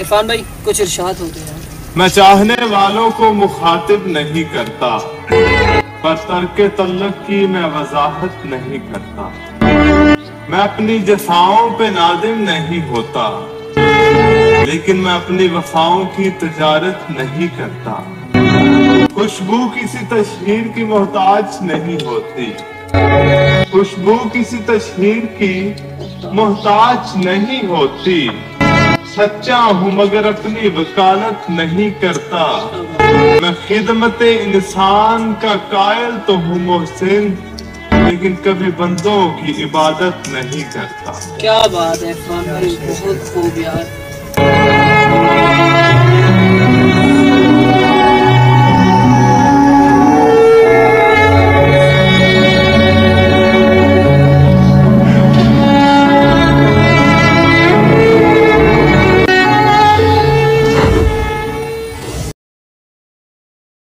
इरफान भाई, कुछ इरशाद होते हैं। मैं चाहने वालों को मुखातिब नहीं करता। पर तर्क तल्लक की मैं वजाहत नहीं करता। मैं अपनी जफाओं पे नादिम नहीं होता। लेकिन मैं अपनी वफाओं की तजारत नहीं करता। खुशबू किसी तशहीर की मोहताज नहीं होती। खुशबू किसी तशहीर की मोहताज नहीं होती। सच्चा हूँ मगर अपनी वकालत नहीं करता। मैं खिदमत इंसान का कायल तो हूँ मोहसिन, लेकिन कभी बंदों की इबादत नहीं करता। क्या बात है बहुत खूब यार।